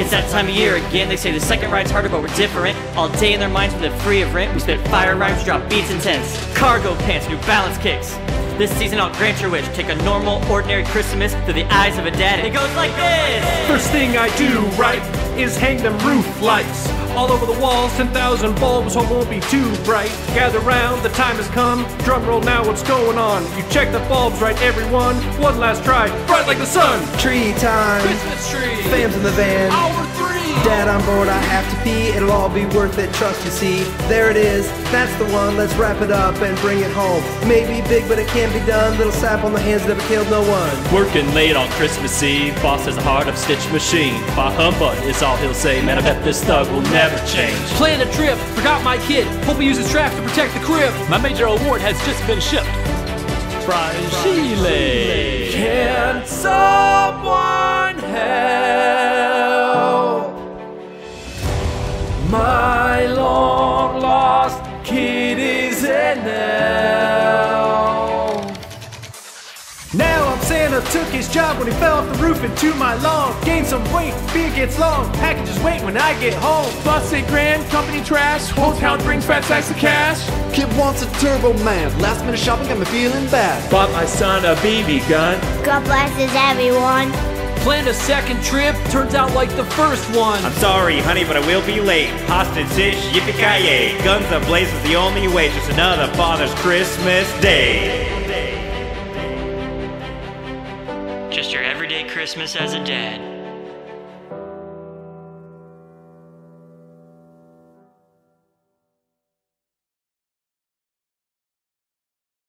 It's that time of year again. They say the second ride's harder, but we're different. All day in their minds, we live free of rent. We spit fire rhymes, drop beats intense. Cargo pants, New Balance kicks. This season, I'll grant your wish. Take a normal, ordinary Christmas through the eyes of a dad. It goes like this. First thing I do right is hang them roof lights. All over the walls, 10,000 bulbs, hope won't be too bright. Gather round, the time has come. Drum roll now, what's going on? You check the bulbs right, everyone. One last try, bright like the sun. Tree time. Christmas tree. Fams in the van. Hour three. Dad on board, I have to pee. It'll all be worth it, trust you see. There it is, that's the one. Let's wrap it up and bring it home. Maybe big, but it can't be done. Little sap on the hands never killed no one. Working late on Christmas Eve, boss has a heart of stitch machine. By humbug is all he'll say. Man, I bet this thug will never change. Planned a trip, forgot my kid. Hope he uses traps to protect the crib. My major award has just been shipped. Brian Sheely. Can kid is in hell? Now I'm Santa took his job when he fell off the roof into my lawn. Gained some weight, beard gets long. Packages wait when I get home. Bus ain't grand, company trash. Whole town brings fat sacks of cash. Kid wants a turbo man. Last minute shopping got me feeling bad. Bought my son a BB gun. God blesses everyone. Planned a second trip, turns out like the first one. I'm sorry, honey, but I will be late. Hostage ish, yippee ki Guns ablaze is the only way. Just another Father's Christmas Day. Just your everyday Christmas as a dad.